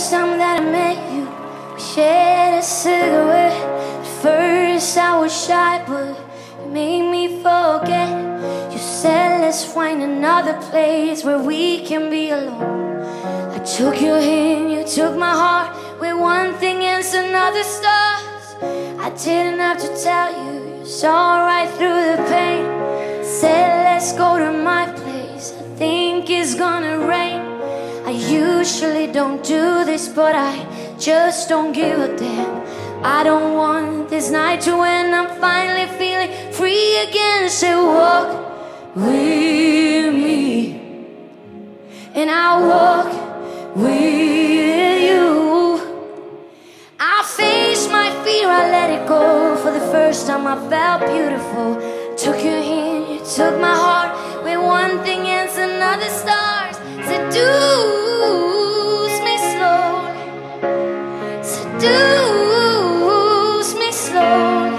first time that I met you, we shared a cigarette. At first I was shy, but you made me forget. You said, let's find another place where we can be alone. I took your hand, you took my heart. We're one thing against another stars. I didn't have to tell you, you saw right through the pain. Said, let's go to my I usually don't do this, but I just don't give a damn. I don't want this night to end. I'm finally feeling free again. So walk with me, and I'll walk with you. I faced my fear, I let it go. For the first time, I felt beautiful. Took your hand, you took my heart. Seduce me slowly.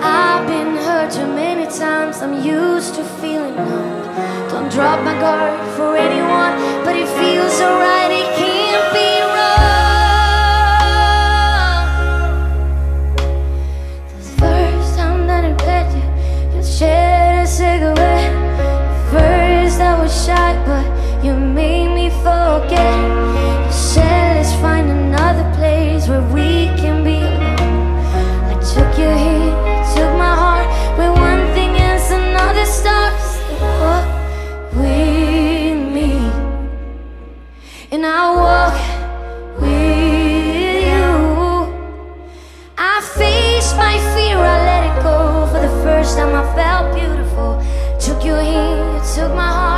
I've been hurt too many times. I'm used to feeling numb. Don't drop my guard for anyone, but it feels alright. It first time, I felt beautiful. Took you took my heart.